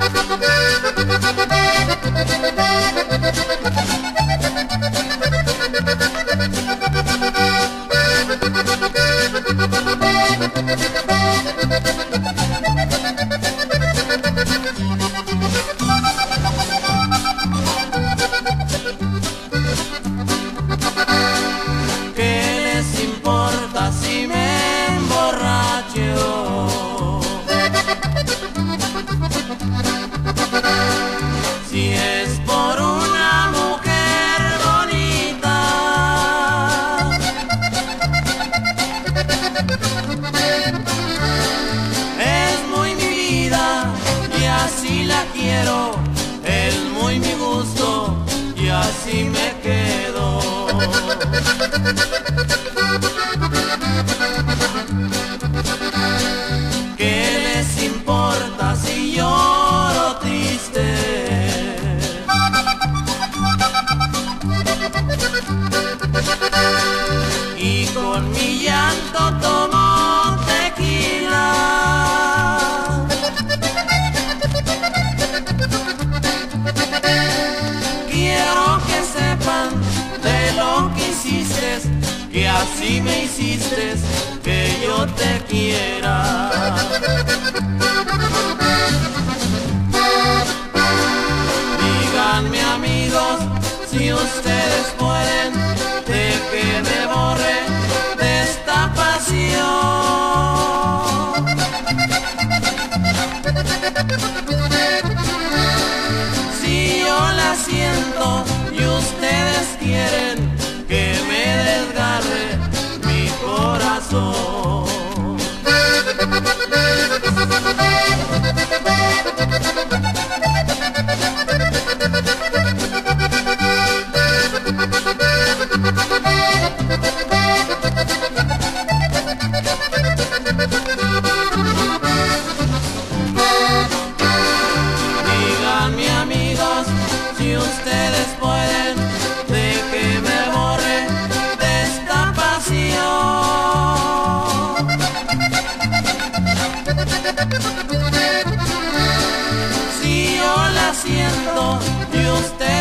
Thank you. Así la quiero, es muy mi gusto y así me quedo. ¿Qué les importa si lloro triste? Y con mi llanto tomo que así me hiciste que yo te quiera. Díganme amigos si ustedes pueden de que me borre de esta pasión. Díganme amigos si ustedes siento usted.